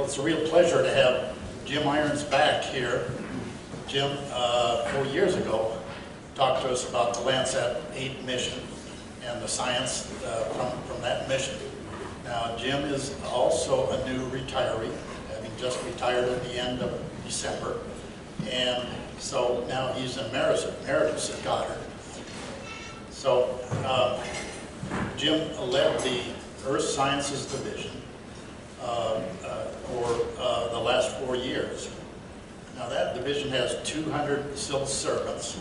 Well, it's a real pleasure to have Jim Irons back here. Jim, uh, four years ago, talked to us about the Landsat 8 mission and the science uh, from, from that mission. Now, Jim is also a new retiree, having just retired at the end of December. And so now he's emeritus emeritus at Goddard. So uh, Jim led the Earth Sciences Division uh, for uh, the last four years. Now that division has 200 civil servants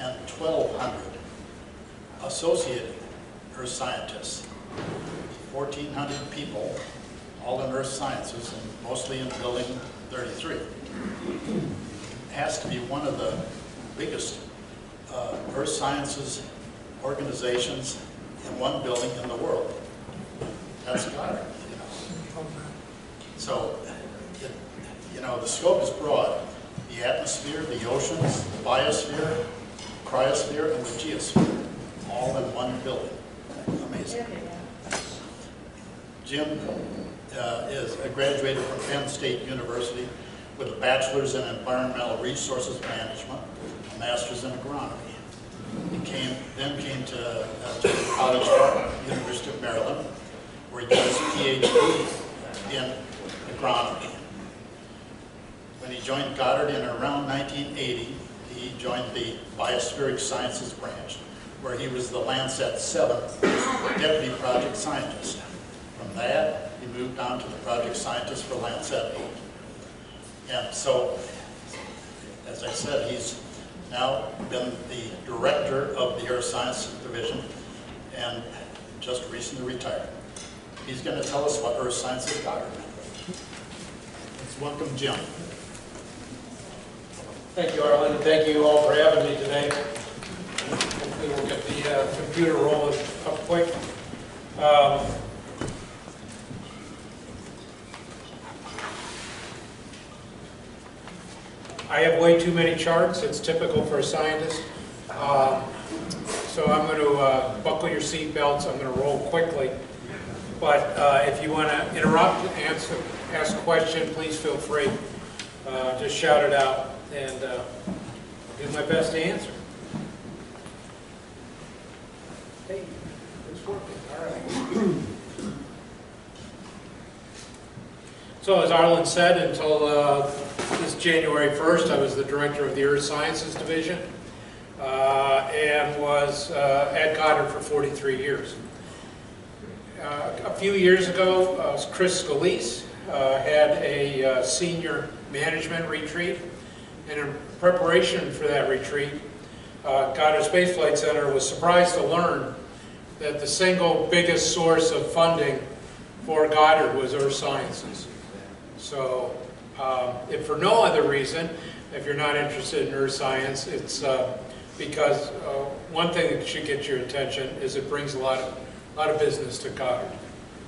and 1,200 associated earth scientists. 1,400 people, all in earth sciences and mostly in Building 33. Has to be one of the biggest uh, earth sciences organizations in one building in the world. That's you know. So, it- you know, the scope is broad. The atmosphere, the oceans, the biosphere, cryosphere, and the geosphere, all in one building. Amazing. Jim uh, is a graduated from Penn State University with a bachelor's in environmental resources management, a master's in agronomy. He came, then came to, uh, to College Park, University of Maryland, where he got his PhD in When he joined Goddard in around 1980, he joined the Biospheric Sciences branch, where he was the Landsat 7 deputy project scientist. From that, he moved on to the project scientist for Landsat 8. And so, as I said, he's now been the director of the Earth Science Division and just recently retired. He's going to tell us what Earth Science is Goddard. Welcome Jim. Thank you, Arlen, and thank you all for having me today. Hopefully we'll get the uh, computer rolling up quick. Um, I have way too many charts, it's typical for a scientist. Um, So I'm going to buckle your seat belts, I'm going to roll quickly. But uh, if you want to interrupt, and answer, ask a question, please feel free. Uh, Just shout it out and uh, do my best to answer. Hey, it's working, all right. So as Arlen said, until uh, this January 1st, I was the director of the Earth Sciences Division uh, and was uh, at Goddard for 43 years. Uh, A few years ago, uh, Chris Scolese uh, had a uh, senior management retreat, and in preparation for that retreat, uh, Goddard Space Flight Center was surprised to learn that the single biggest source of funding for Goddard was Earth Sciences. So, um, if for no other reason, if you're not interested in earth science, it's uh, because uh, one thing that should get your attention is it brings a lot of, lot of business to Goddard.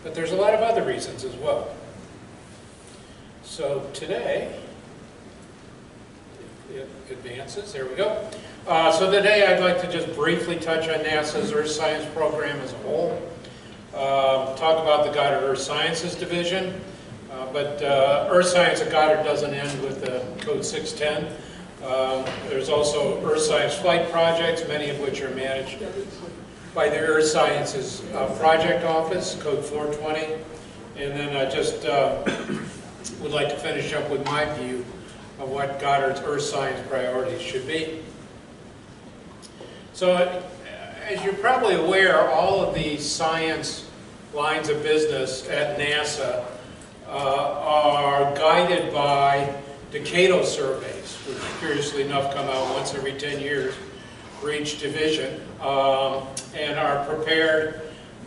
But there's a lot of other reasons as well. So today, it advances, there we go. Uh, So today I'd like to just briefly touch on NASA's Earth Science program as a whole. Uh, Talk about the Goddard Earth Sciences Division. Uh, But uh, Earth Science at Goddard doesn't end with the code 610. Um, There's also Earth Science flight projects, many of which are managed by the Earth Sciences uh, Project Office, code 420. And then I just uh, would like to finish up with my view of what Goddard's earth science priorities should be. So, uh, as you're probably aware, all of the science lines of business at NASA uh, are guided by decadal surveys, which curiously enough come out once every 10 years for each division, um, and are prepared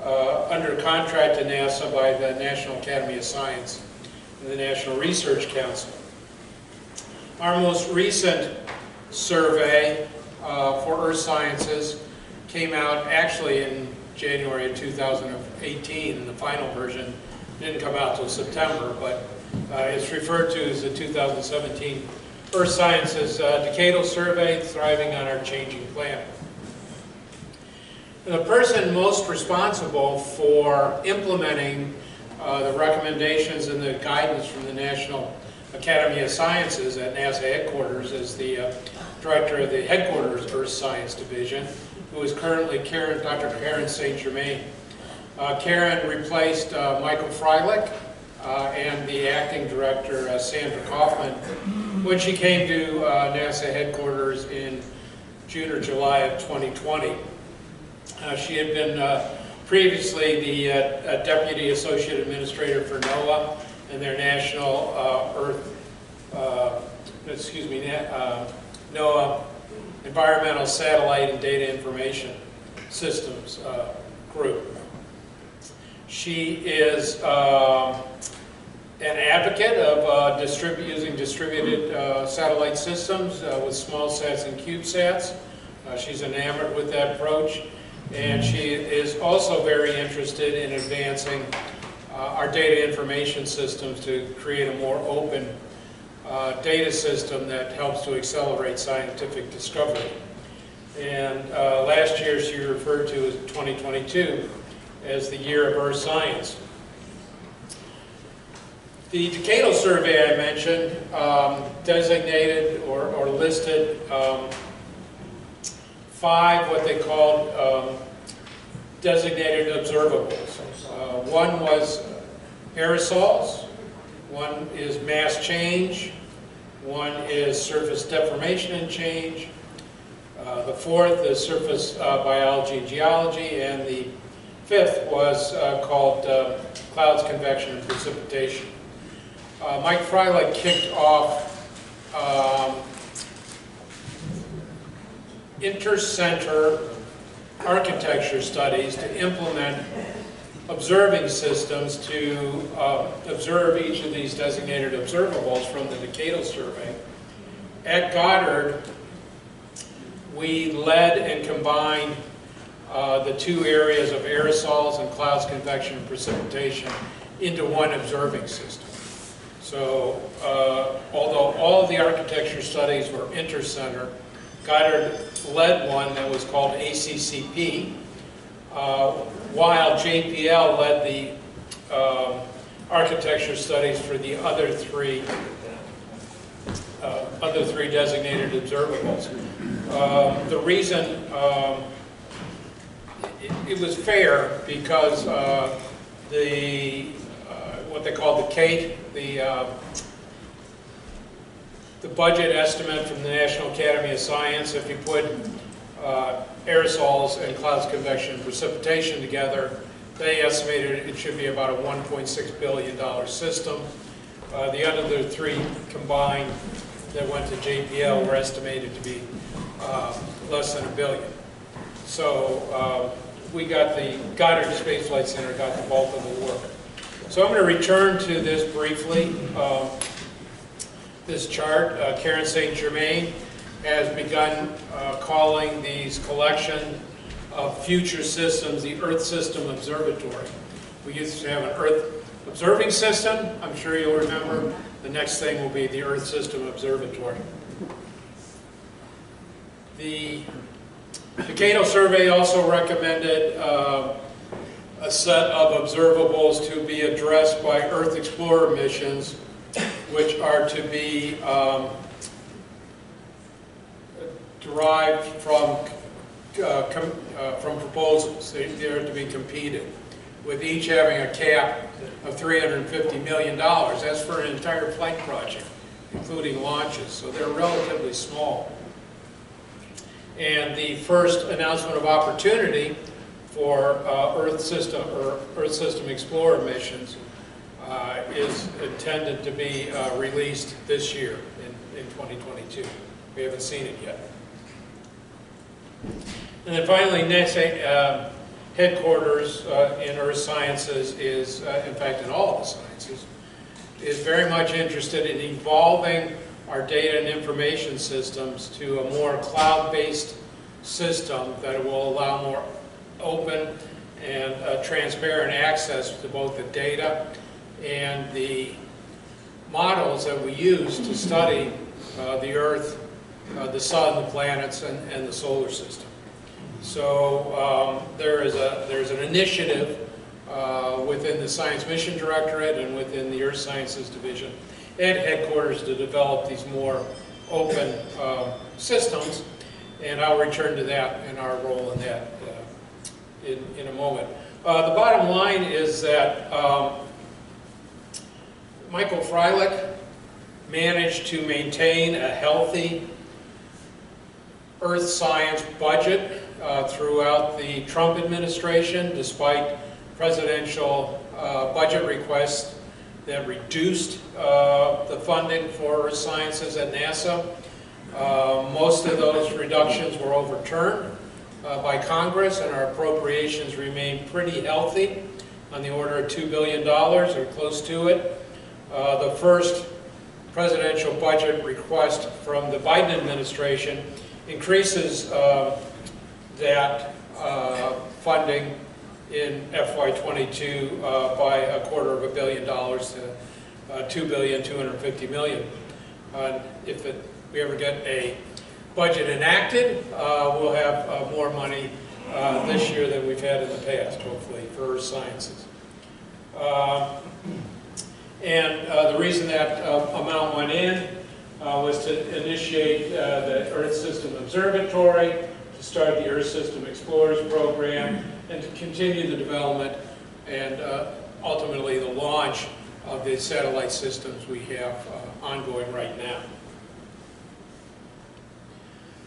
uh, under contract to NASA by the National Academy of Science and the National Research Council. Our most recent survey uh, for Earth Sciences came out actually in January of 2018, and the final version didn't come out till September, but uh, it's referred to as the 2017 Earth Sciences uh, Decadal Survey, Thriving on Our Changing Planet. The person most responsible for implementing the recommendations and the guidance from the National Academy of Sciences at NASA headquarters as the uh, director of the headquarters Earth Science Division, who is currently Karen, Dr. Karen St. Germain. Uh, Karen replaced uh, Michael Freilich uh, and the acting director, uh, Sandra Cauffman, when she came to uh, NASA headquarters in June or July of 2020. Uh, She had been uh, previously the uh, uh, Deputy Associate Administrator for NOAA and their National uh, Earth, uh, excuse me, NOAA Environmental Satellite and Data Information Systems Group. She is um, an advocate of uh, using distributed uh, satellite systems uh, with small sats and CubeSats. She's enamored with that approach, and she is also very interested in advancing uh, our data information systems to create a more open uh, data system that helps to accelerate scientific discovery. And uh, last year, she referred to as 2022 as the year of Earth science. The Decadal survey I mentioned um, designated or, or listed um, five what they called um, designated observables. Uh, one was aerosols, one is mass change, one is surface deformation and change, uh, the fourth is surface uh, biology and geology, and the fifth was uh, called uh, clouds, convection, and precipitation. Uh, Mike Freilich kicked off um, inter-center architecture studies to implement observing systems to uh, observe each of these designated observables from the Decadal survey. At Goddard, we led and combined uh, the two areas of aerosols and clouds, convection, and precipitation into one observing system. So uh, although all the architecture studies were inter-center, Goddard led one that was called ACCP, uh, while JPL led the um, architecture studies for the other three, uh, other three designated observables. Um, The reason um, it it was fair because uh, the, uh, what they call the CATE, the uh, the budget estimate from the National Academy of Science, if you put uh, aerosols and clouds, convection, and precipitation together, they estimated it should be about a $1.6 billion system. Uh, The other three combined that went to JPL were estimated to be uh, less than a billion. So uh, we got the Goddard Space Flight Center got the bulk of the work. So I'm going to return to this briefly. This chart. Uh, Karen St. Germain has begun uh, calling these collection of future systems the Earth System Observatory. We used to have an Earth observing system. I'm sure you'll remember. The next thing will be the Earth System Observatory. The Decadal survey also recommended uh, a set of observables to be addressed by Earth Explorer missions which are to be um, derived from, uh, uh, from proposals. They- They're to be competed, with each having a cap of $350 million. That's for an entire flight project, including launches, so they're relatively small. And the first announcement of opportunity for uh, Earth System, or Earth System Explorer missions uh, is intended to be uh, released this year in, in 2022. We haven't seen it yet. And then finally, NASA uh, headquarters uh, in Earth Sciences is, uh, in fact, in all of the sciences, is very much interested in evolving our data and information systems to a more cloud-based system that will allow more open and uh, transparent access to both the data and the models that we use to study uh, the Earth, uh, the Sun, the planets, and, and the solar system. So um, there is a there's an initiative uh, within the Science Mission Directorate and within the Earth Sciences Division at headquarters to develop these more open uh, systems. And I'll return to that and our role in that uh, in, in a moment. Uh, the bottom line is that um, Michael Freilich managed to maintain a healthy earth science budget uh, throughout the Trump administration, despite presidential uh, budget requests that reduced uh, the funding for earth sciences at NASA. Uh, most of those reductions were overturned uh, by Congress, and our appropriations remain pretty healthy, on the order of $2 billion or close to it. Uh, the first presidential budget request from the Biden administration increases uh, that uh, funding in FY22 uh, by a quarter of a billion dollars to uh, two billion, two hundred fifty million. If it, we ever get a budget enacted, uh, we'll have uh, more money this year than we've had in the past, hopefully, for sciences. And uh, the reason that uh, amount went in uh, was to initiate uh, the Earth System Observatory, to start the Earth System Explorers Program, and to continue the development and uh, ultimately the launch of the satellite systems we have ongoing right now.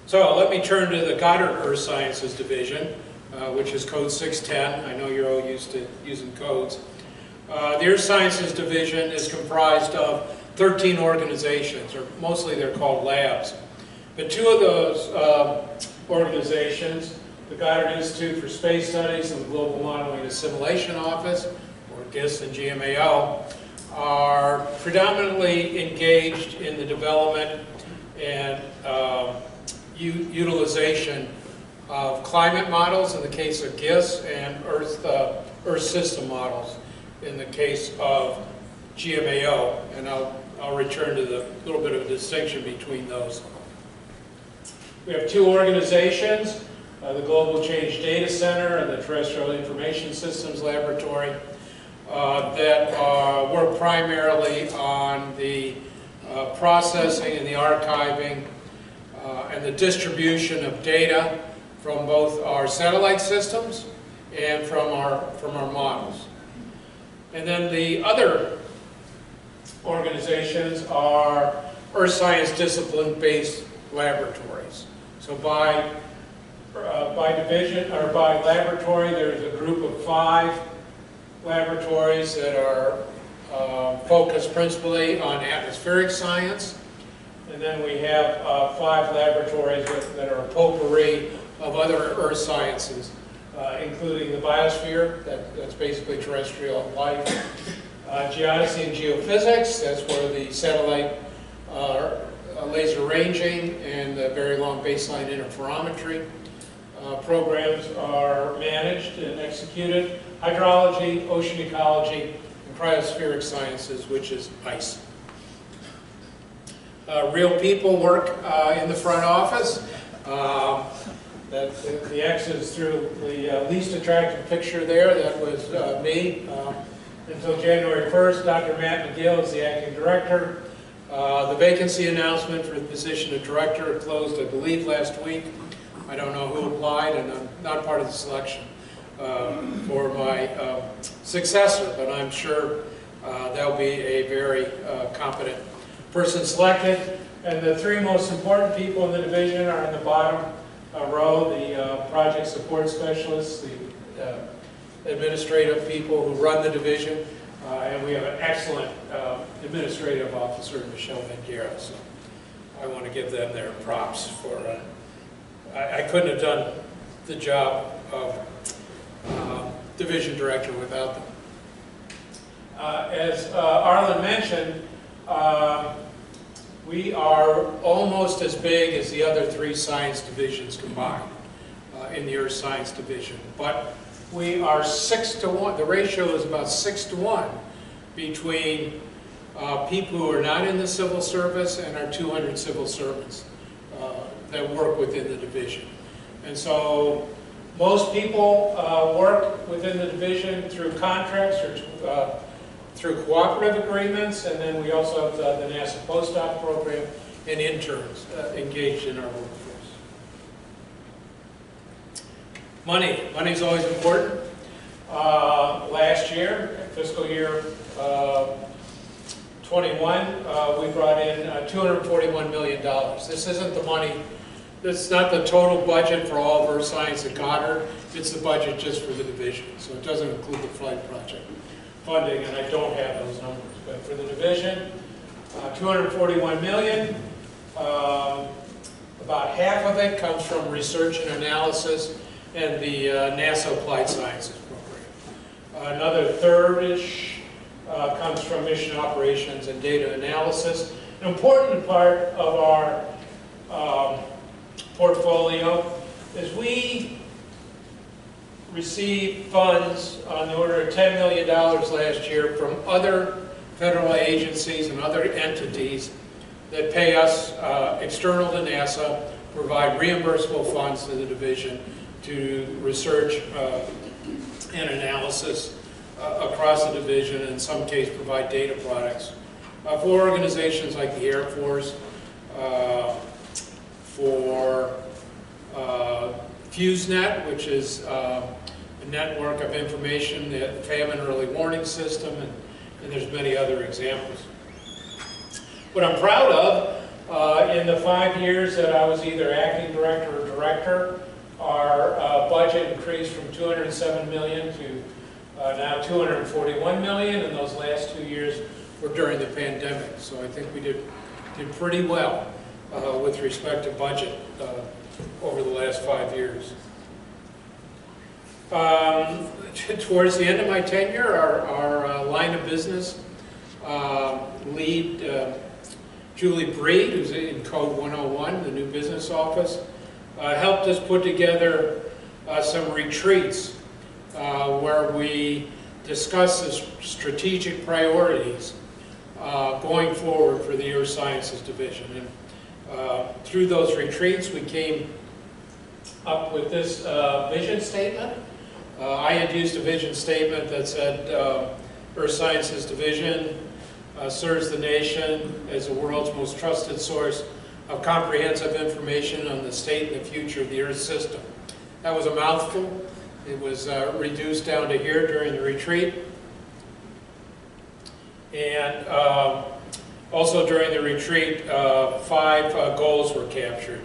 So let me turn to the Goddard Earth Sciences Division, uh, which is code 610. I know you're all used to using codes. Uh, the Earth Sciences Division is comprised of 13 organizations, or mostly they're called labs. But two of those uh, organizations, the Goddard Institute for Space Studies and the Global Modeling and Assimilation Office, or GISS and GMAO, are predominantly engaged in the development and um, utilization of climate models in the case of GISS and Earth, uh, Earth system models in the case of GMAO. And I'll, I'll return to the little bit of a distinction between those. We have two organizations, uh, the Global Change Data Center and the Terrestrial Information Systems Laboratory, uh, that uh, work primarily on the uh, processing and the archiving uh, and the distribution of data from both our satellite systems and from our, from our models. And then the other organizations are earth science discipline-based laboratories. So by, uh, by division, or by laboratory, there's a group of five laboratories that are uh, focused principally on atmospheric science. And then we have uh, five laboratories that, that, are a potpourri of other earth sciences, uh, including the biosphere, that, that's basically terrestrial life, uh, geodesy and geophysics, that's where the satellite uh, laser ranging and the very long baseline interferometry uh, programs are managed and executed. Hydrology, ocean ecology, and cryospheric sciences, which is ice. Uh, real people work uh, in the front office. Um, the, X is through the uh, least attractive picture there. That was uh, me. Um, until January 1st, Dr. Matt McGill is the acting director. Uh, the vacancy announcement for the position of director closed, I believe, last week. I don't know who applied, and I'm not part of the selection uh, for my uh, successor, but I'm sure uh, there'll be a very uh, competent person selected. And the three most important people in the division are in the bottom uh, row, the project support specialists, the administrative people who run the division, uh, and we have an excellent uh, administrative officer, Michelle Vengera, so I want to give them their props for, uh, I, I, couldn't have done the job of um, division director without them. Uh, as uh, Arlen mentioned, um, we are almost as big as the other three science divisions combined uh, in the Earth Science Division, but we are six to one, the ratio is about six to one between uh, people who are not in the civil service and our 200 civil servants uh, that work within the division. And so Most people uh, work within the division through contracts or uh, through cooperative agreements, and then we also have the the NASA postdoc program and interns uh, engaged in our workforce. Money, Money is always important. Uh, Last year, fiscal year uh, 21, uh, we brought in uh, $241 million. This isn't the money, this is not the total budget for all of Earth Science at Goddard, it's the budget just for the division, so it doesn't include the flight project funding, and I don't have those numbers. But for the division, uh, 241 million, um, about half of it comes from research and analysis and the uh, NASA Applied Sciences program. Another third-ish uh, comes from mission operations and data analysis. An important part of our um, portfolio is we received funds on the order of $10 million last year from other federal agencies and other entities that pay us uh, external to NASA, provide reimbursable funds to the division to research uh, and analysis uh, across the division, and in some case provide data products uh, for organizations like the Air Force, uh, for uh, FEWS NET, which is uh, a network of information, the famine early warning system, and, and there's many other examples. What I'm proud of, uh, in the five years that I was either acting director or director, our uh, budget increased from 207 million to uh, now 241 million, and those last two years were during the pandemic. So I think we did, did pretty well uh, with respect to budget uh, over the last five years. Um, Towards the end of my tenure, our, our uh, line of business uh, lead, uh, Julie Breed, who's in Code 101, the new business office, uh, helped us put together uh, some retreats uh, where we discuss the strategic priorities going forward for the Earth Sciences Division. And through those retreats, we came up with this vision statement. Uh, I had used a vision statement that said, uh, Earth Sciences Division uh, serves the nation as the world's most trusted source of comprehensive information on the state and the future of the Earth system. That was a mouthful. It was uh, reduced down to here during the retreat. And um, also during the retreat, uh, five uh, goals were captured.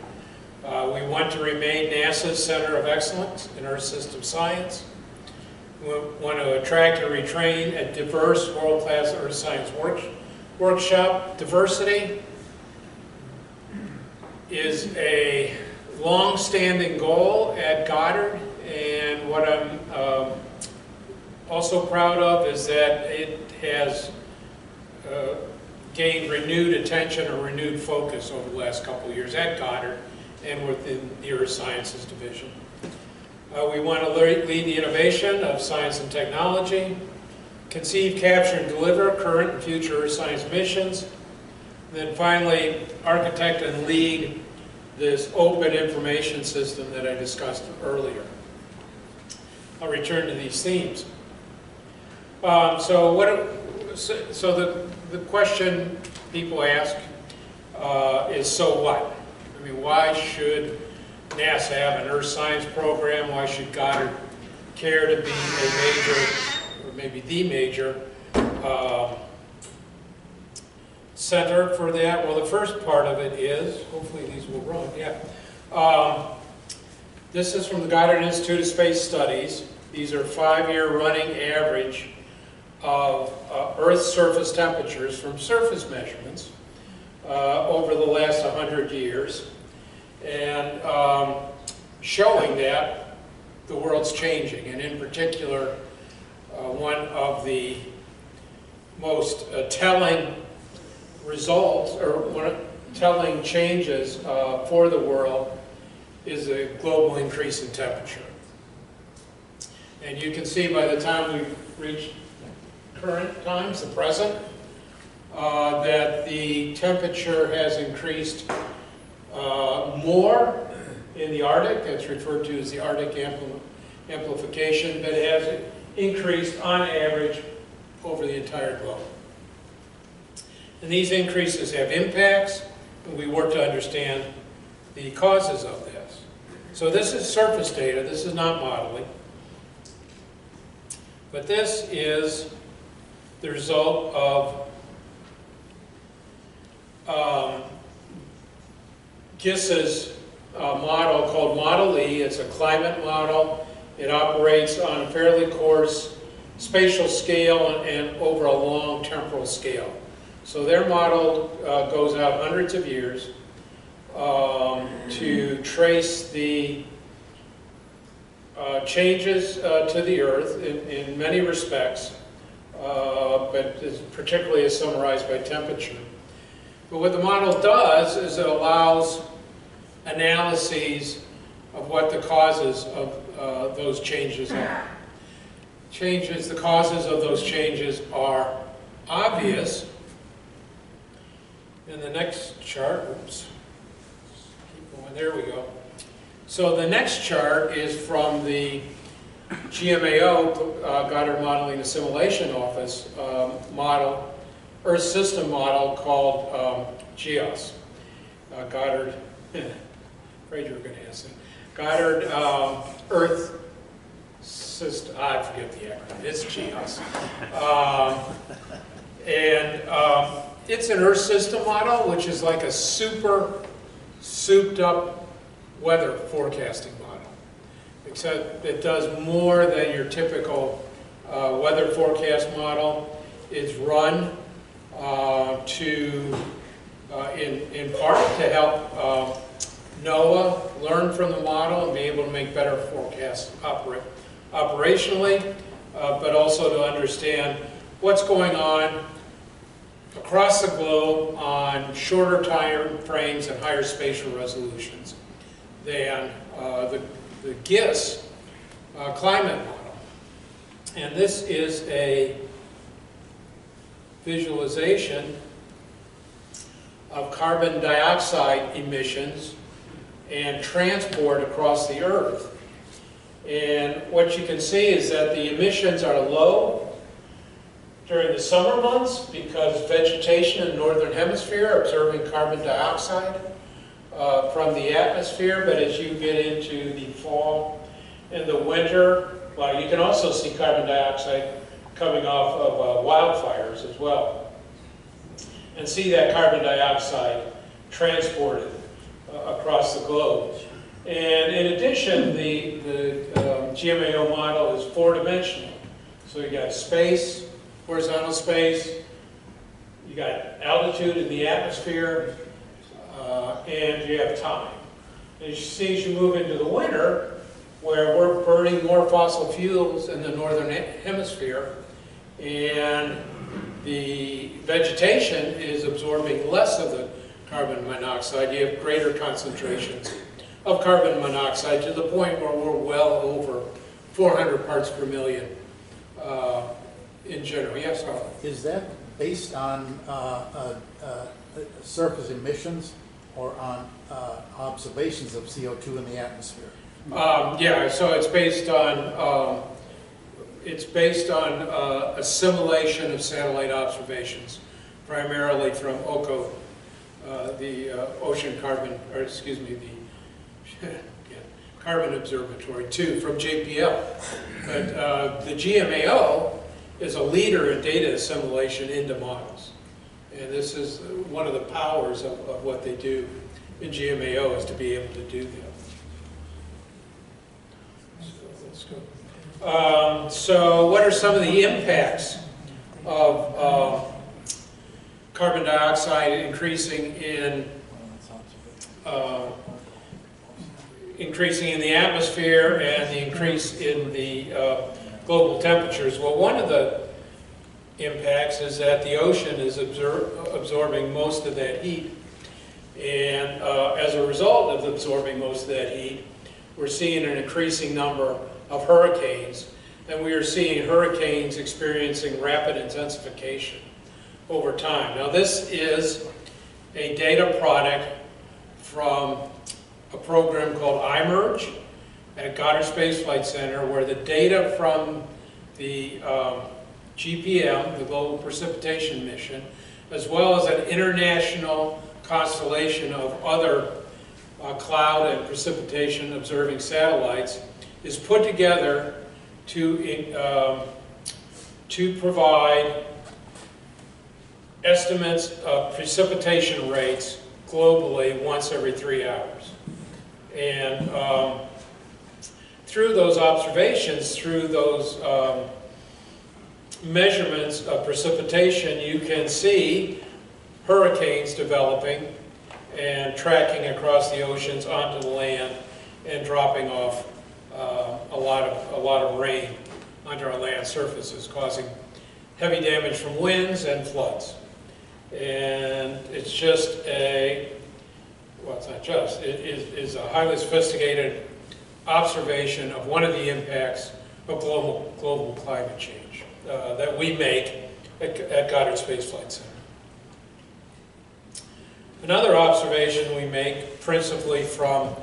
Uh, We want to remain NASA's center of excellence in Earth system science. We want to attract and retrain a diverse, world-class Earth science work- workshop. Diversity is a long-standing goal at Goddard, and what I'm um, also proud of is that it has uh, gained renewed attention or renewed focus over the last couple of years at Goddard and within the Earth Sciences Division. Uh, We want to lead the innovation of science and technology, conceive, capture, and deliver current and future Earth science missions, and then finally, architect and lead this open information system that I discussed earlier. I'll return to these themes. Um, So what, so the, the question people ask uh, is, so what? I mean, why should NASA have an earth science program? Why should Goddard care to be a major, or maybe the major, um, center for that? Well, the first part of it is, hopefully these will run, yeah. Um, This is from the Goddard Institute of Space Studies. These are five-year running average of uh, Earth's surface temperatures from surface measurements uh, over the last 100 years, and um, showing that the world's changing, and in particular, uh, one of the most uh, telling results, or one of- telling changes uh, for the world is a global increase in temperature. And you can see by the time we reach current times, the present, uh, that the temperature has increased uh, more in the Arctic, that's referred to as the Arctic ampli- amplification, but it has increased on average over the entire globe. And these increases have impacts, and we work to understand the causes of this. So this is surface data, this is not modeling. But this is the result of um, GISS's uh, model called Model E. It's a climate model. It operates on a fairly coarse spatial scale and over a long temporal scale. So their model uh, goes out hundreds of years um, to trace the uh, changes uh, to the Earth in, in many respects, uh, but particularly as summarized by temperature. But what the model does is it allows analyses of what the causes of uh, those changes are. Changes, the causes of those changes are obvious. In the next chart, oops, keep going, there we go. So the next chart is from the GMAO, uh, Goddard Modeling Assimilation Office um, model, Earth System model called um, GEOS. Uh, Goddard, afraid you were going to ask. Goddard um, Earth System, I forget the acronym, it's GEOS. Um, and um, it's an Earth System model, which is like a super souped up weather forecasting model. Except it does more than your typical uh, weather forecast model. It's run uh, to, uh, in, in part, to help uh, NOAA learn from the model and be able to make better forecasts operate operationally, uh, but also to understand what's going on across the globe on shorter time frames and higher spatial resolutions than uh, the, the GISS uh, climate model. And this is a visualization of carbon dioxide emissions and transport across the Earth. And what you can see is that the emissions are low during the summer months because vegetation in the northern hemisphere absorbing carbon dioxide uh, from the atmosphere, but as you get into the fall and the winter, well, you can also see carbon dioxide coming off of uh, wildfires as well. And see that carbon dioxide transported uh, across the globe. And in addition, the, the um, GMAO model is four-dimensional. So you got space, horizontal space, you got altitude in the atmosphere, uh, and you have time. As you see, as you move into the winter, where we're burning more fossil fuels in the northern hemisphere, and the vegetation is absorbing less of the carbon monoxide, you have greater concentrations of carbon monoxide to the point where we're well over 400 parts per million uh, in general. Yes, Harlan? Is that based on uh, uh, uh, surface emissions or on uh, observations of CO2 in the atmosphere? Um, yeah, so it's based on, um, it's based on uh, assimilation of satellite observations, primarily from OCO, uh, the uh, Ocean Carbon, or excuse me, the yeah, Carbon Observatory, too, from JPL. But uh, the GMAO is a leader in data assimilation into models. And this is one of the powers of, of what they do in GMAO is to be able to do that. So let's go. Um, so what are some of the impacts of um, carbon dioxide increasing in uh, increasing in the atmosphere and the increase in the uh, global temperatures? Well, one of the impacts is that the ocean is absor absorbing most of that heat. And uh, as a result of absorbing most of that heat, we're seeing an increasing number of hurricanes, and we are seeing hurricanes experiencing rapid intensification over time. Now this is a data product from a program called IMERG at Goddard Space Flight Center, where the data from the um, GPM, the Global Precipitation Mission, as well as an international constellation of other uh, cloud and precipitation observing satellites, is put together to, um, to provide estimates of precipitation rates globally once every three hours. And um, through those observations, through those um, measurements of precipitation, you can see hurricanes developing and tracking across the oceans onto the land and dropping off uh, a lot of a lot of rain under our land surfaces, causing heavy damage from winds and floods. And it's just a well, it's not just it is, is a highly sophisticated observation of one of the impacts of global global climate change uh, that we make at, at Goddard Space Flight Center. Another observation we make, principally from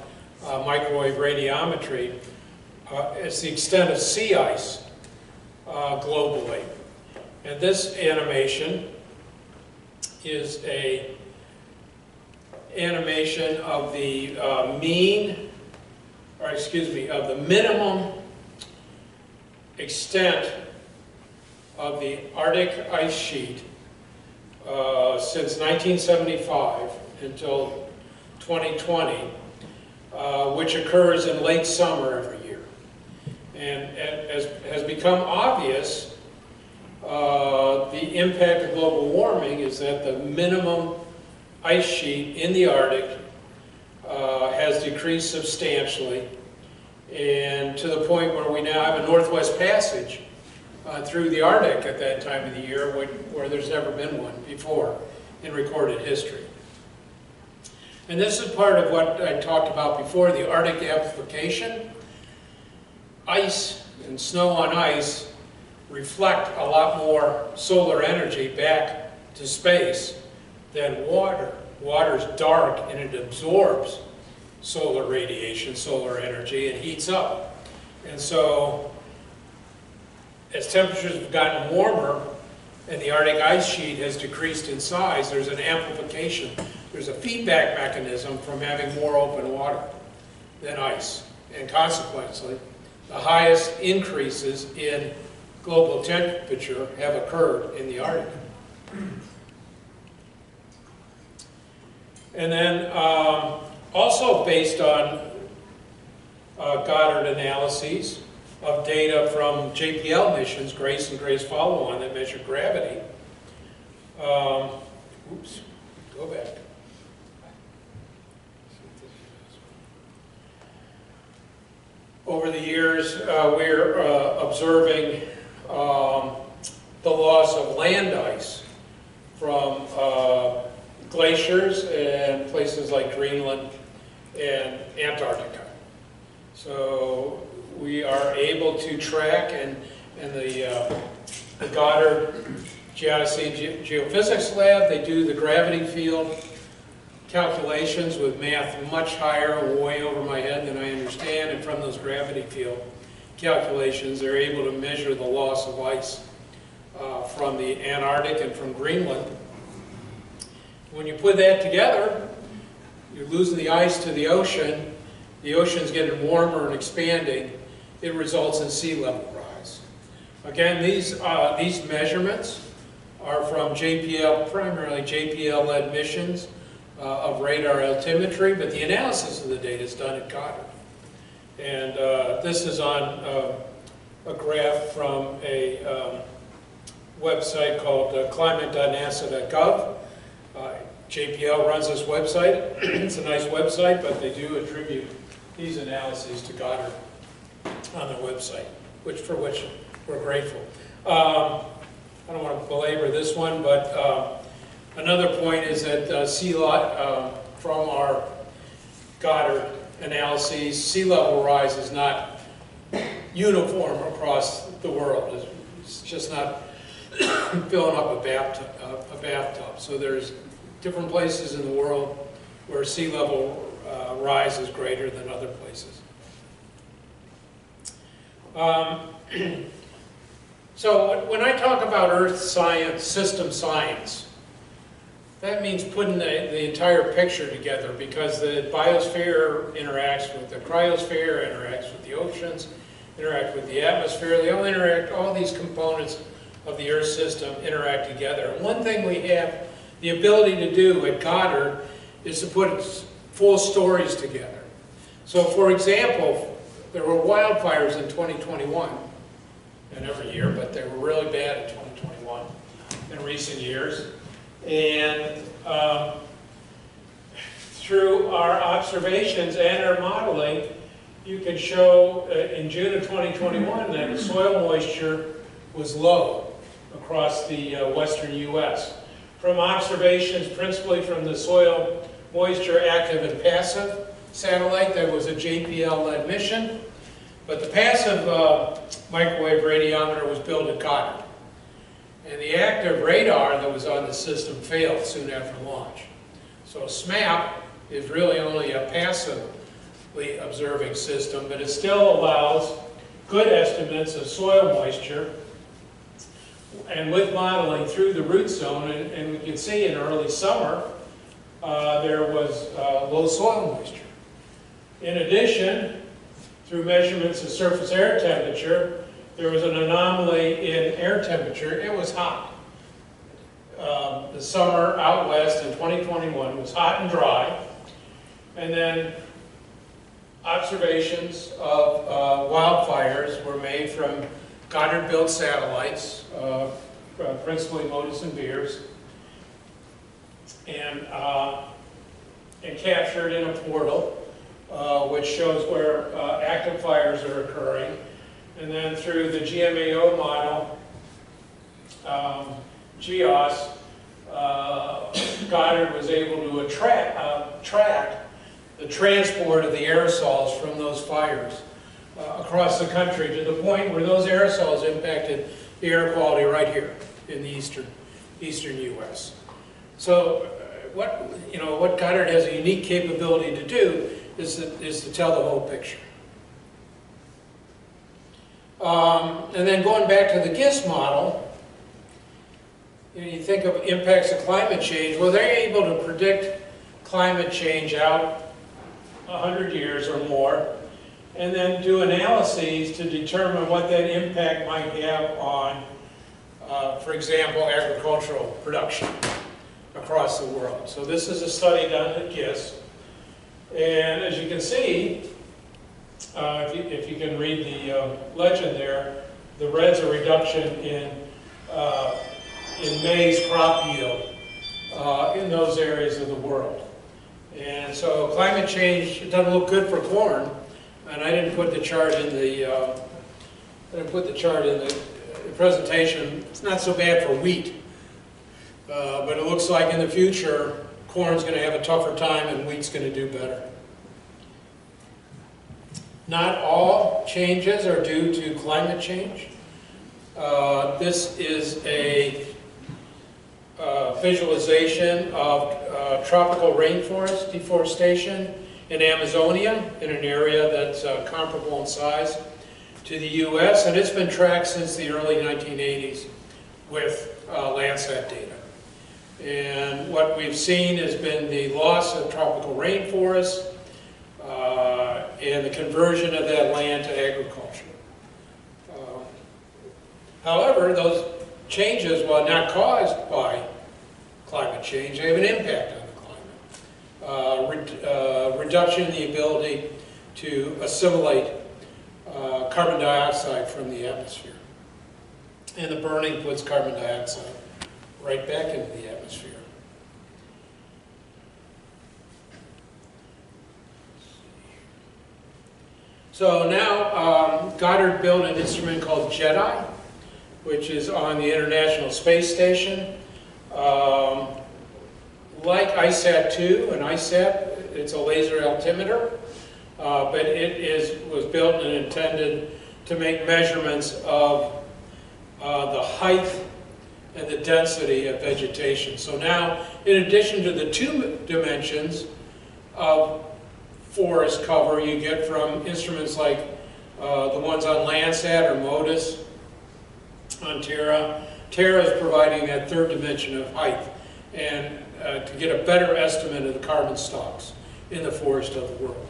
uh, microwave radiometry, uh, is the extent of sea ice uh, globally. And this animation is a animation of the uh, mean, or excuse me, of the minimum extent of the Arctic ice sheet uh, since 1975 until 2020, uh, which occurs in late summer. And as has become obvious, uh, the impact of global warming is that the minimum ice sheet in the Arctic uh, has decreased substantially and to the point where we now have a Northwest Passage uh, through the Arctic at that time of the year where, where there's never been one before in recorded history. And this is part of what I talked about before, the Arctic amplification. Ice and snow on ice reflect a lot more solar energy back to space than water. Water's dark and it absorbs solar radiation, solar energy, and heats up. And so as temperatures have gotten warmer and the Arctic ice sheet has decreased in size, there's an amplification. There's a feedback mechanism from having more open water than ice. And consequently, the highest increases in global temperature have occurred in the Arctic. And then um, also based on uh, Goddard analyses, of data from JPL missions, GRACE and GRACE follow-on, that measure gravity. Um, oops, go back. Over the years, uh, we're uh, observing um, the loss of land ice from uh, glaciers and places like Greenland and Antarctica. So we are able to track and, and the, uh, the Goddard Geodesy Ge Geophysics Lab, they do the gravity field calculations with math much higher, way over my head than I understand, and from those gravity field calculations, they're able to measure the loss of ice uh, from the Antarctic and from Greenland. When you put that together, you're losing the ice to the ocean, the ocean's getting warmer and expanding, it results in sea level rise. Again, these, uh, these measurements are from JPL, primarily JPL-led missions of radar altimetry, but the analysis of the data is done at Goddard. And uh, this is on uh, a graph from a um, website called uh, climate.nasa.gov. Uh, JPL runs this website. it's a nice website, but they do attribute these analyses to Goddard on their website, which for which we're grateful. Um, I don't want to belabor this one, but uh, another point is that uh, sea lot uh, from our Goddard analyses, sea level rise is not uniform across the world. It's just not filling up a bathtub, a bathtub. So there's different places in the world where sea level uh, rise is greater than other places. Um, So when I talk about earth science, system science, that means putting the, the entire picture together because the biosphere interacts with the cryosphere, interacts with the oceans, interact with the atmosphere, they all interact, all these components of the Earth system interact together. And one thing we have the ability to do at Goddard is to put full stories together. So for example, there were wildfires in 2021, and every year, but they were really bad in 2021 in recent years. And um, through our observations and our modeling, you can show uh, in June of 2021 that the soil moisture was low across the uh, western U.S. From observations principally from the soil moisture active and passive satellite, that was a JPL-led mission, but the passive uh, microwave radiometer was built at Goddard. And the active radar that was on the system failed soon after launch. So SMAP is really only a passively observing system, but it still allows good estimates of soil moisture and with modeling through the root zone, and, and we can see in early summer, uh, there was uh, low soil moisture. In addition, through measurements of surface air temperature, there was an anomaly in air temperature. It was hot. Um, the summer out west in 2021 was hot and dry. And then observations of uh, wildfires were made from Goddard-built satellites, uh, uh, principally MODIS and VIIRS, and, uh, and captured in a portal, uh, which shows where uh, active fires are occurring. And then through the GMAO model, um, GEOS, uh, Goddard was able to attract, uh, track the transport of the aerosols from those fires uh, across the country to the point where those aerosols impacted the air quality right here in the eastern, eastern U.S. So uh, what, you know, what Goddard has a unique capability to do is to, is to tell the whole picture. Um, and then going back to the GISS model, you, know, you think of impacts of climate change, well, they're able to predict climate change out 100 years or more, and then do analyses to determine what that impact might have on, uh, for example, agricultural production across the world. So this is a study done at GISS, and as you can see, uh, if, you, if you can read the uh, legend there, the red's a reduction in, uh, in maize crop yield uh, in those areas of the world. And so climate change, it doesn't look good for corn, and I didn't put the chart in the, uh, I didn't put the chart in the presentation. It's not so bad for wheat, uh, but it looks like in the future, corn's going to have a tougher time and wheat's going to do better. Not all changes are due to climate change. Uh, this is a uh, visualization of uh, tropical rainforest deforestation in Amazonia, in an area that's uh, comparable in size to the U.S., and it's been tracked since the early 1980s with uh, Landsat data. And what we've seen has been the loss of tropical rainforests, and the conversion of that land to agriculture. Uh, however, those changes, while not caused by climate change, they have an impact on the climate. Uh, re uh, reduction in the ability to assimilate uh, carbon dioxide from the atmosphere. And the burning puts carbon dioxide right back into the atmosphere. So now um, Goddard built an instrument called GEDI, which is on the International Space Station. Um, like ICESat-2 and ISAT, it's a laser altimeter, uh, but it is was built and intended to make measurements of uh, the height and the density of vegetation. So now, in addition to the two dimensions of forest cover you get from instruments like uh, the ones on Landsat or MODIS on Terra. Terra is providing that third dimension of height and uh, to get a better estimate of the carbon stocks in the forest of the world.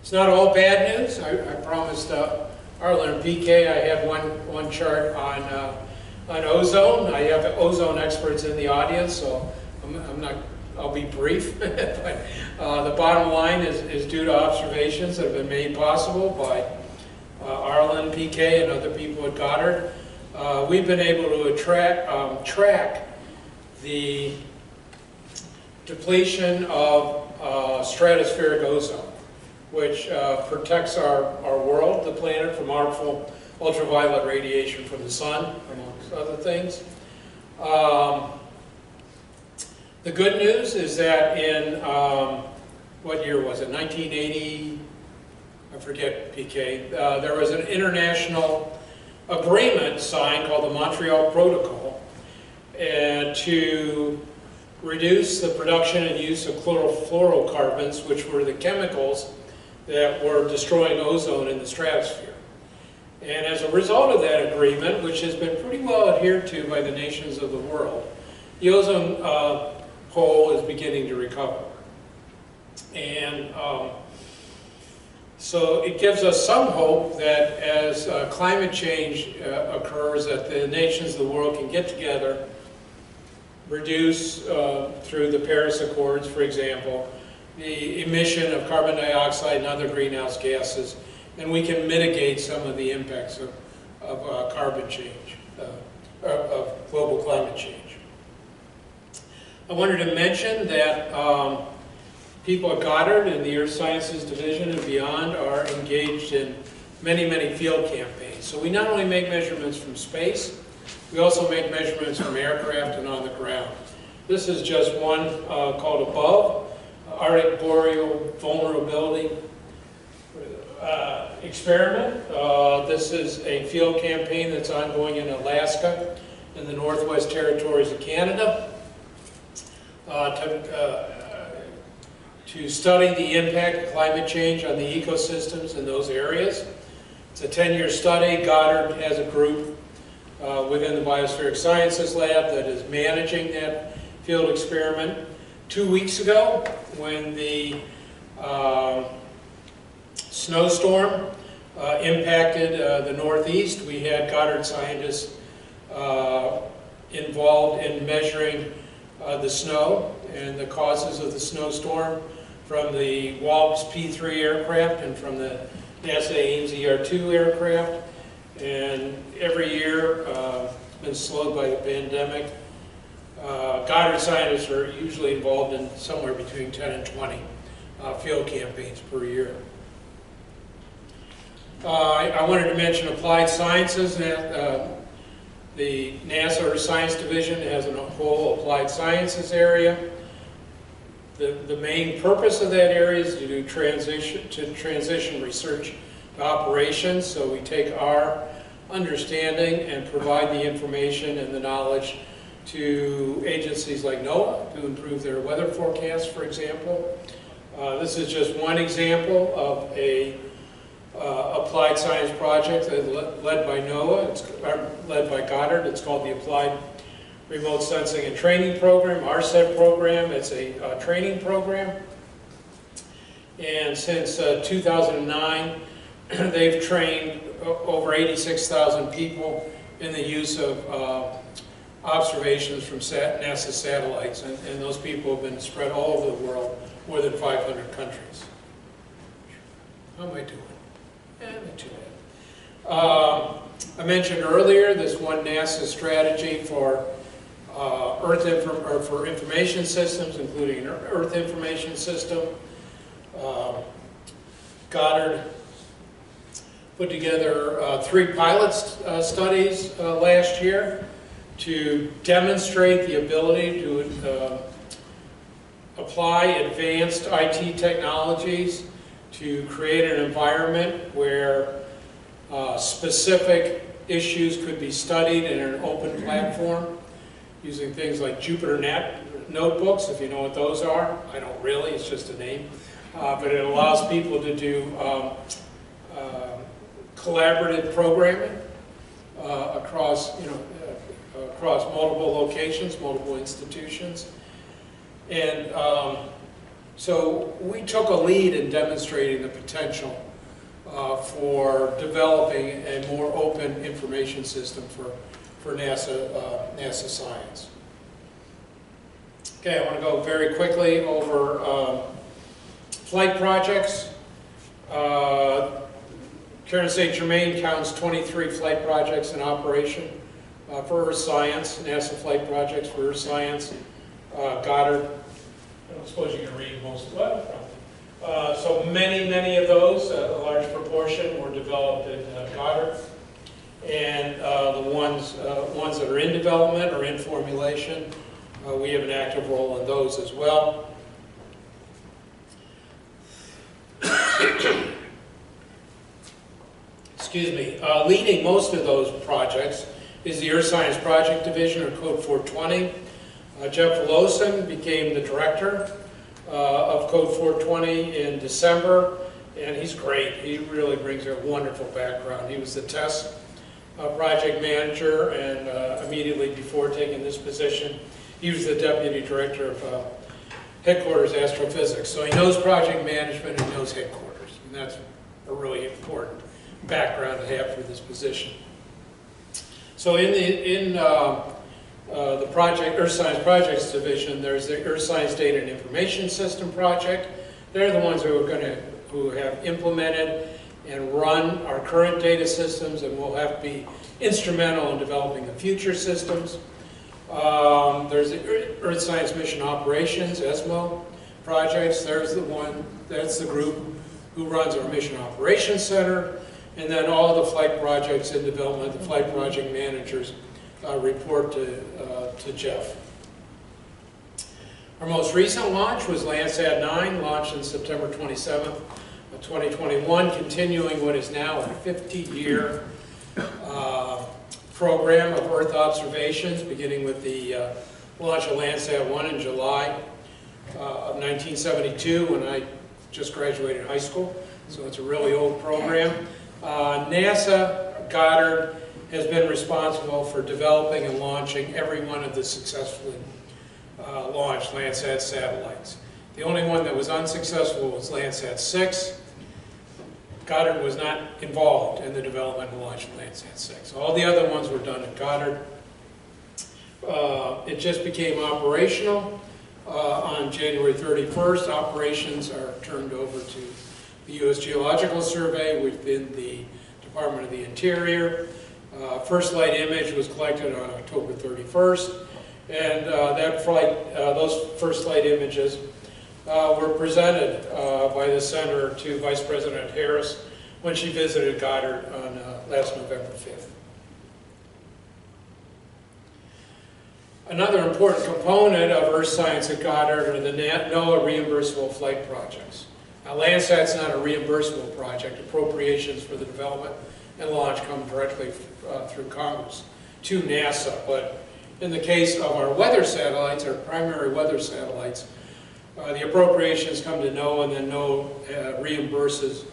It's not all bad news. I, I promised uh, Arlen and PK I had one, one chart on, uh, on ozone. I have ozone experts in the audience, so I'm, I'm not, I'll be brief. but uh, the bottom line is, is due to observations that have been made possible by uh, Arlen, PK, and other people at Goddard. Uh, we've been able to attract, um, track the depletion of uh, stratospheric ozone which uh, protects our, our world, the planet, from harmful ultraviolet radiation from the sun, amongst other things. Um, the good news is that in, um, what year was it, 1980, I forget, PK, uh, there was an international agreement signed called the Montreal Protocol and to reduce the production and use of chlorofluorocarbons, which were the chemicals that were destroying ozone in the stratosphere. And as a result of that agreement, which has been pretty well adhered to by the nations of the world, the ozone uh, hole is beginning to recover. And um, so it gives us some hope that as uh, climate change uh, occurs, that the nations of the world can get together, reduce uh, through the Paris Accords, for example, the emission of carbon dioxide and other greenhouse gases, and we can mitigate some of the impacts of, of uh, carbon change, uh, of global climate change. I wanted to mention that um, people at Goddard and the Earth Sciences Division and beyond are engaged in many, many field campaigns. So we not only make measurements from space, we also make measurements from aircraft and on the ground. This is just one uh, called ABoVE, Arctic Boreal Vulnerability uh, Experiment. Uh, this is a field campaign that's ongoing in Alaska in the Northwest Territories of Canada uh, to, uh, to study the impact of climate change on the ecosystems in those areas. It's a 10-year study. Goddard has a group uh, within the Biospheric Sciences Lab that is managing that field experiment two weeks ago when the uh, snowstorm uh, impacted uh, the Northeast. We had Goddard scientists involved in measuring uh, the snow and the causes of the snowstorm from the Wallops P-3 aircraft and from the NASA Ames ER-2 aircraft. And every year, uh, been slowed by the pandemic, uh, Goddard scientists are usually involved in somewhere between 10 and 20 uh, field campaigns per year. Uh, I, I, wanted to mention applied sciences. Uh, the NASA Science Division has a whole applied sciences area. The, the main purpose of that area is to do transition to transition research to operations. So we take our understanding and provide the information and the knowledge to agencies like NOAA to improve their weather forecasts, for example. Uh, this is just one example of a uh, applied science project led by NOAA, it's uh, led by Goddard. It's called the Applied Remote Sensing and Training Program, ARSET program. It's a uh, training program. And since uh, 2009, they've trained over 86,000 people in the use of uh, observations from sat NASA satellites, and, and, those people have been spread all over the world, more than 500 countries. How am I doing? Not too bad. I mentioned earlier this one NASA strategy for uh, Earth or for information systems, including an Earth information system. Uh, Goddard put together uh, three pilot uh, studies uh, last year to demonstrate the ability to uh, apply advanced IT technologies to create an environment where uh, specific issues could be studied in an open platform using things like JupyterNet, notebooks, if you know what those are. I don't really, it's just a name. Uh, But it allows people to do um, uh, collaborative programming uh, across, you know, uh, across multiple locations, multiple institutions. And um, so we took a lead in demonstrating the potential uh, for developing a more open information system for, for NASA, uh, NASA science. Okay, I want to go very quickly over um, flight projects. Uh, Karen St. Germain counts 23 flight projects in operation uh, for Earth Science, NASA flight projects for Earth Science. Uh, Goddard, I suppose you can read most of that. Uh, So many, many of those, a large proportion, were developed at uh, Goddard. And uh, the ones, uh, ones that are in development or in formulation, uh, we have an active role in those as well. Excuse me. Uh, Leading most of those projects is the Earth Science Project Division, or Code 420. Uh, Jeff Volosin became the director uh, of Code 420 in December, and he's great. He really brings a wonderful background. He was the TESS uh, project manager, and uh, immediately before taking this position, he was the deputy director of uh, headquarters astrophysics. So he knows project management and knows headquarters, and that's a really important background to have for this position. So in the in uh, the project Earth Science Projects Division, there's the Earth Science Data and Information System project. They're the ones who are going to who have implemented and run our current data systems, and will have to be instrumental in developing the future systems. Um, there's the Earth Science Mission Operations (ESMO) projects. There's the one. That's the group who runs our Mission Operations Center. And then all the flight projects in development, the flight project managers uh, report to, uh, to Jeff. Our most recent launch was Landsat 9, launched on September 27th of 2021, continuing what is now a 50-year uh, program of Earth observations, beginning with the uh, launch of Landsat 1 in July uh, of 1972, when I just graduated high school. So it's a really old program. Uh, NASA Goddard has been responsible for developing and launching every one of the successfully uh, launched Landsat satellites. The only one that was unsuccessful was Landsat 6. Goddard was not involved in the development and launch of Landsat 6. All the other ones were done at Goddard. Uh, it just became operational uh, on January 31st. Operations are turned over to the U.S. Geological Survey within the Department of the Interior. Uh, first light image was collected on October 31st, and uh, that flight, uh, those first light images uh, were presented uh, by the center to Vice President Harris when she visited Goddard on uh, last November 5th. Another important component of Earth Science at Goddard are the NOAA reimbursable flight projects. Now, Landsat's not a reimbursable project. Appropriations for the development and launch come directly uh, through Congress to NASA. But in the case of our weather satellites, our primary weather satellites, uh, the appropriations come to NOAA and then NOAA uh, reimburses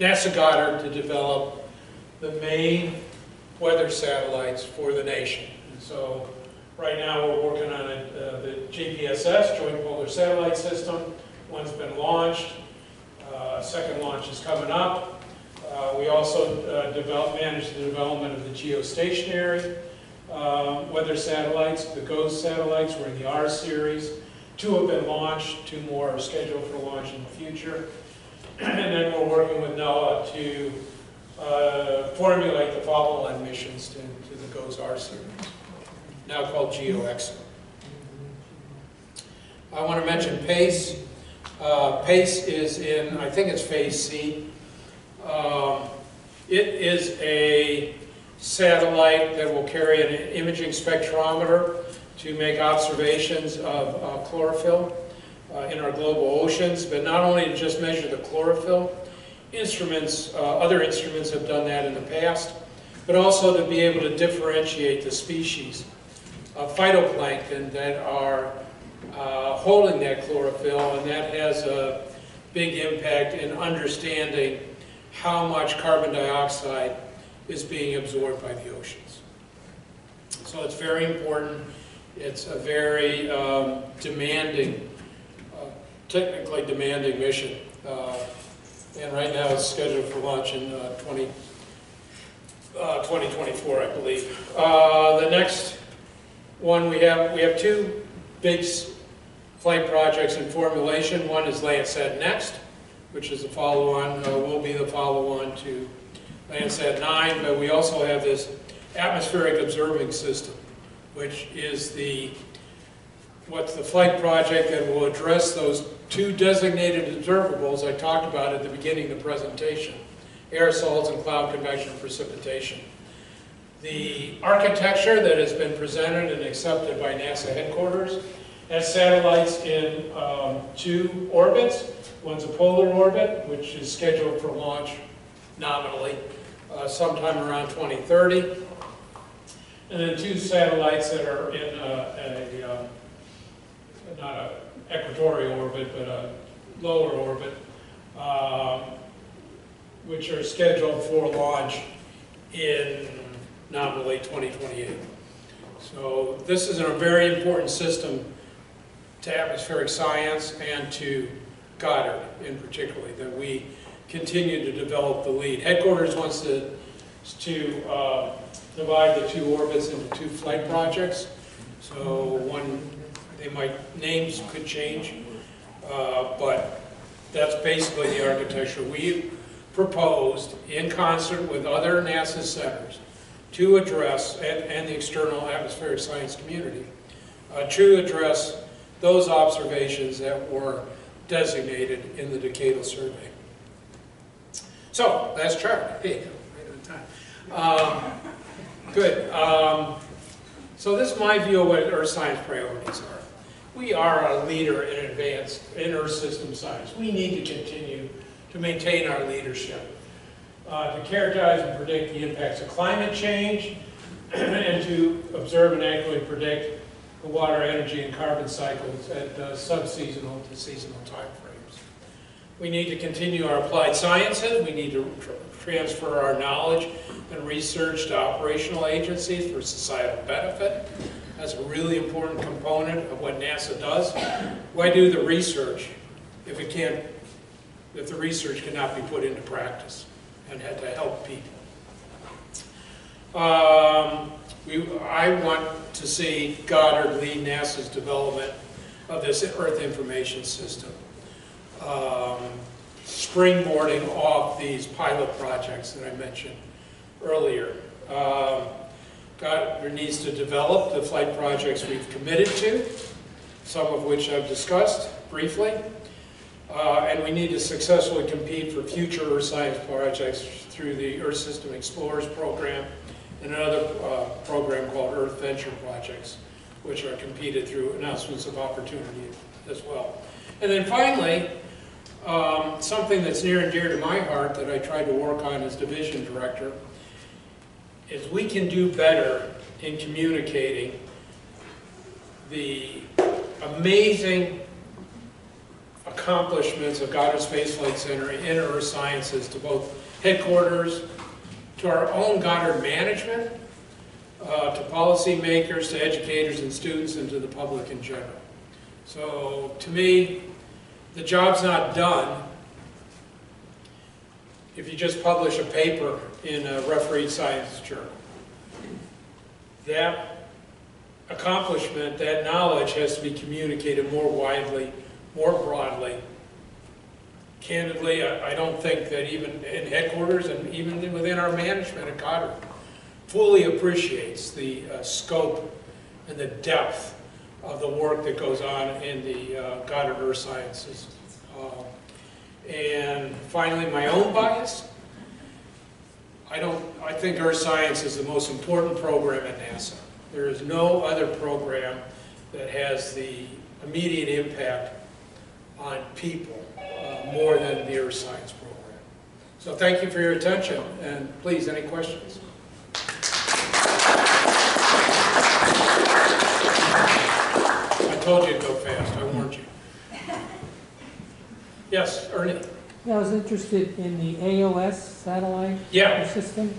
NASA Goddard to develop the main weather satellites for the nation. And so right now we're working on it, uh, the JPSS, Joint Polar Satellite System. One's been launched. Uh, second launch is coming up. Uh, we also uh, develop, manage the development of the geostationary uh, weather satellites, the GOES satellites. We're in the R series. Two have been launched. Two more are scheduled for launch in the future. and then we're working with NOAA to uh, formulate the follow-on missions to, to the GOES R series, now called GeoXO. I want to mention PACE. Uh, PACE is in, I think it's Phase C. Um, it is a satellite that will carry an imaging spectrometer to make observations of uh, chlorophyll uh, in our global oceans, but not only to just measure the chlorophyll, instruments, uh, other instruments have done that in the past, but also to be able to differentiate the species. Of phytoplankton that are uh, holding that chlorophyll, and that has a big impact in understanding how much carbon dioxide is being absorbed by the oceans. So it's very important. It's a very um, demanding, uh, technically demanding mission. Uh, And right now it's scheduled for launch in uh, 20, uh, 2024, I believe. Uh, The next one, we have, we have two big flight projects in formulation. One is Landsat Next, which is a follow-on, uh, will be the follow-on to Landsat 9, but we also have this atmospheric observing system, which is the, what's the flight project that will address those two designated observables I talked about at the beginning of the presentation, aerosols and cloud convection precipitation. The architecture that has been presented and accepted by NASA headquarters has satellites in um, two orbits. One's a polar orbit, which is scheduled for launch nominally uh, sometime around 2030. And then two satellites that are in a, a um, not a equatorial orbit, but a lower orbit, um, which are scheduled for launch in nominally 2028. So this is a very important system to atmospheric science and to Goddard in particular, that we continue to develop the lead. Headquarters wants to, to uh, divide the two orbits into two flight projects. So one, they might, names could change, uh, but that's basically the architecture. We proposed in concert with other NASA centers to address, and, and the external atmospheric science community, uh, to address those observations that were designated in the decadal survey. So, that's chart. Hey, right on time. Um, Good. Um, So this is my view of what Earth science priorities are. We are a leader in advanced, in Earth system science. We need to continue to maintain our leadership, uh, to characterize and predict the impacts of climate change, and to observe and accurately predict the water, energy, and carbon cycles at uh, sub-seasonal to seasonal timeframes. We need to continue our applied sciences. We need to tr- transfer our knowledge and research to operational agencies for societal benefit. That's a really important component of what NASA does. Why do the research if it can't, if the research cannot be put into practice and had to help people? Um, we, I want to see Goddard lead NASA's development of this Earth Information System. Um, springboarding off these pilot projects that I mentioned earlier. Um, Goddard needs to develop the flight projects we've committed to, some of which I've discussed briefly. Uh, and we need to successfully compete for future Earth science projects through the Earth System Explorers program and another uh, program called Earth Venture Projects, which are competed through announcements of opportunity as well. And then finally, um, something that's near and dear to my heart that I tried to work on as division director is we can do better in communicating the amazing accomplishments of Goddard Space Flight Center in Earth Sciences to both headquarters, to our own Goddard management, uh, to policymakers, to educators and students, and to the public in general. So to me, the job's not done if you just publish a paper in a refereed science journal. That accomplishment, that knowledge has to be communicated more widely, more broadly. Candidly, I, I don't think that even in headquarters and even within our management at Goddard fully appreciates the uh, scope and the depth of the work that goes on in the uh, Goddard Earth Sciences. Uh, And finally, my own bias. I don't, I think Earth Science is the most important program at NASA. There is no other program that has the immediate impact on people more than the earth science program. So thank you for your attention, and please, any questions? I told you to go fast, I warned you. Yes, Ernie? Yeah, I was interested in the AOS satellite yeah. system.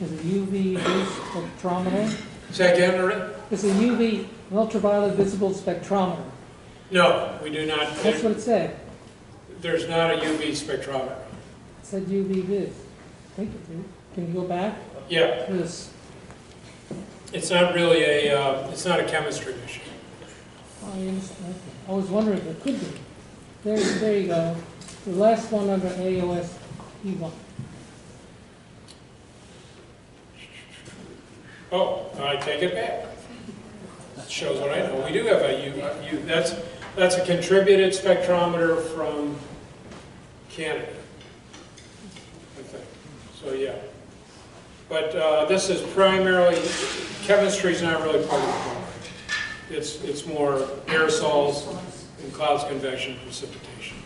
Is it UV-based spectrometer? Say again, Ernie? It's a UV, ultraviolet visible spectrometer. No, we do not. That's what it said there's not a UV spectrometer. It said UV vis. I think it did. Can you go back? Yeah, This, it's not really a, uh, it's not a chemistry mission. I understand. I was wondering if it could be. There, there you go. The last one under AOS E1. Oh, I take it back. That shows what I know. We do have a U, a U, that's, that's a contributed spectrometer from Canada. I think, so yeah. But uh, this is primarily, chemistry is not really part of the program. It's, it's more aerosols and clouds convection precipitation.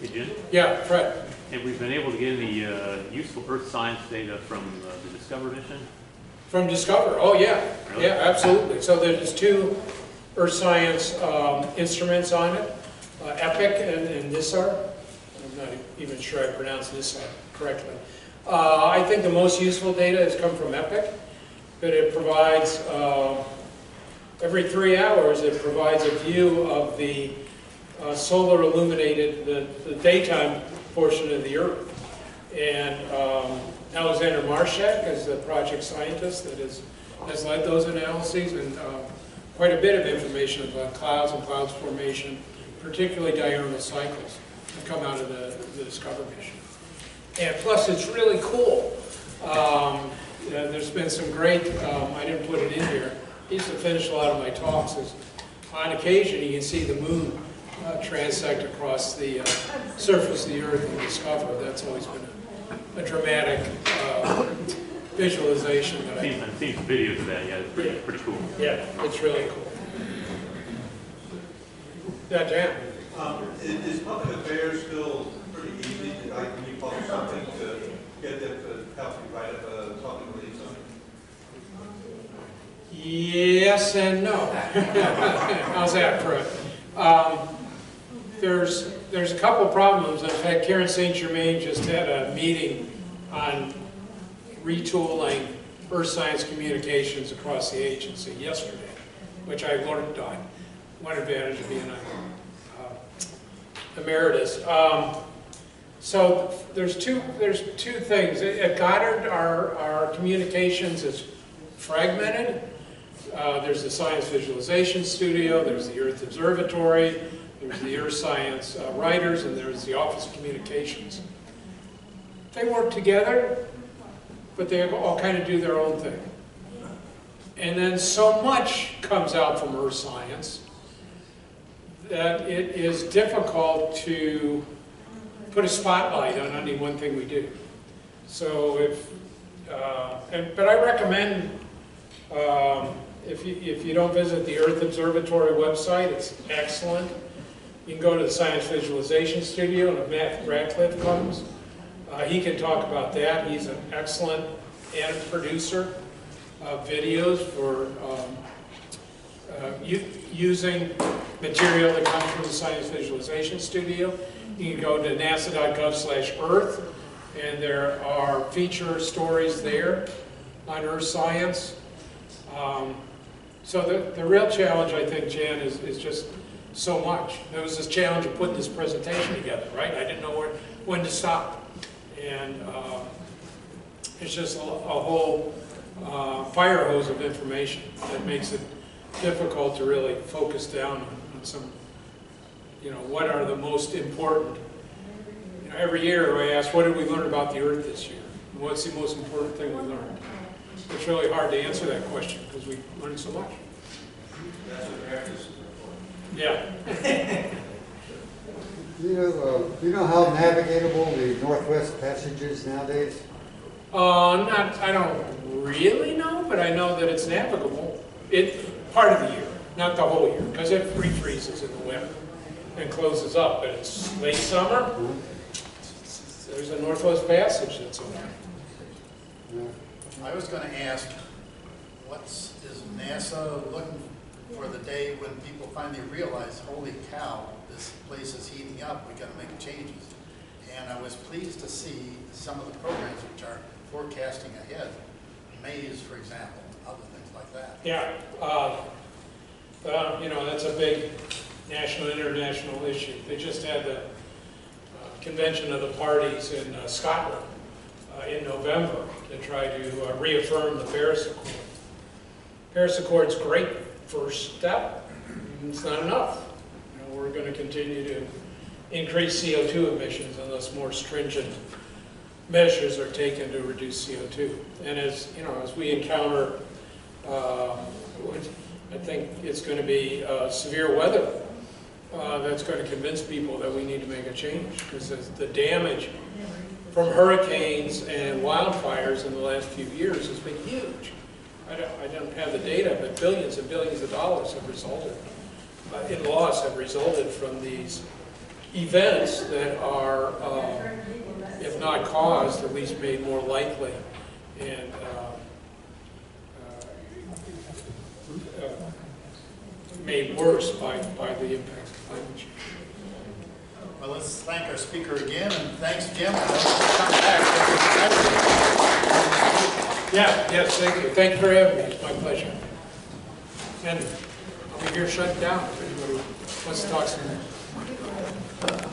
Hey, Jim, Yeah, Fred? have we been able to get any uh, useful earth science data from uh, the DSCOVR mission? From DSCOVR, oh, yeah, Really? yeah, absolutely. So there's two earth science um, instruments on it, uh, EPIC and and NISTAR. I'm not even sure I pronounced NISTAR correctly. Uh, I think the most useful data has come from EPIC, but it provides, uh, every three hours, it provides a view of the uh, solar illuminated, the the daytime portion of the Earth. And um, Alexander Marshak is the project scientist that has, has led those analyses and uh, quite a bit of information about clouds and clouds formation, particularly diurnal cycles, have come out of the, the DSCOVR mission. And plus, it's really cool. Um, yeah, there's been some great, um, I didn't put it in here, I used to finish a lot of my talks, is on occasion, you can see the moon uh, transect across the uh, surface of the earth and discover. That's always been a, a dramatic uh, visualization that I've seen, I've seen some videos of that, yeah, it's pretty, pretty cool. yeah, it's really cool. Yeah, Jan? Um, is, is public affairs still pretty easy, like when you post something to get them to help you write up a public release on it? Yes and no. How's that, Fred? Um, There's, there's a couple problems. In fact, Karen St. Germain just had a meeting on retooling earth science communications across the agency yesterday, which I learned on. One advantage of being a uh, emeritus. Um, So there's two, there's two things. At Goddard, our, our communications is fragmented. Uh, There's the Science Visualization Studio, there's the Earth Observatory, there's the Earth Science uh, Writers, and there's the Office of Communications. They work together, but they all kind of do their own thing. And then so much comes out from Earth Science that it is difficult to put a spotlight on any one thing we do. So if, uh, and, but I recommend, um, if you, if you don't visit the Earth Observatory website, it's excellent. You can go to the Science Visualization Studio, and if Matt Radcliffe comes, uh, he can talk about that. He's an excellent and producer of videos for um, uh, using material that comes from the Science Visualization Studio. You can go to nasa.gov/earth, and there are feature stories there on earth science. Um, So the, the real challenge, I think, Jan, is, is just so much. There was this challenge of putting this presentation together, right? I didn't know where, when to stop. And uh, it's just a, a whole uh, fire hose of information that makes it difficult to really focus down on some, you know, what are the most important. You know, every year I ask, what did we learn about the Earth this year? What's the most important thing we learned? It's really hard to answer that question because we learned so much. That's what America's for. Yeah. Do you know, uh, you know how navigable the Northwest Passage is nowadays? Uh, not, I don't really know, but I know that it's navigable. It, part of the year, not the whole year, because it refreezes in the winter and closes up, but it's late summer. There's a Northwest Passage that's open. I was gonna ask, what's, is NASA looking for the day when people finally realize, holy cow, this place is heating up, we gotta make changes. And I was pleased to see some of the programs which are forecasting ahead, maize, for example, other things like that. Yeah, uh, you know, that's a big national, international issue. They just had the uh, convention of the parties in uh, Scotland uh, in November to try to uh, reaffirm the Paris Accord. Paris Accord's great first step. It's not enough. You know, we're going to continue to increase CO2 emissions unless more stringent measures are taken to reduce CO2. And as, you know, as we encounter, uh, I think it's going to be uh, severe weather uh, that's going to convince people that we need to make a change because the damage from hurricanes and wildfires in the last few years has been huge. I don't, I don't have the data, but billions and billions of dollars have resulted, uh, in loss have resulted from these events that are, uh, if not caused, at least made more likely and uh, uh, uh, made worse by, by the impact of climate change. Well, let's thank our speaker again, and thanks, Jim. Yeah, yes, thank you. Thank you for having me. It's my pleasure. And I'll be here shut down if anybody wants to talk some more.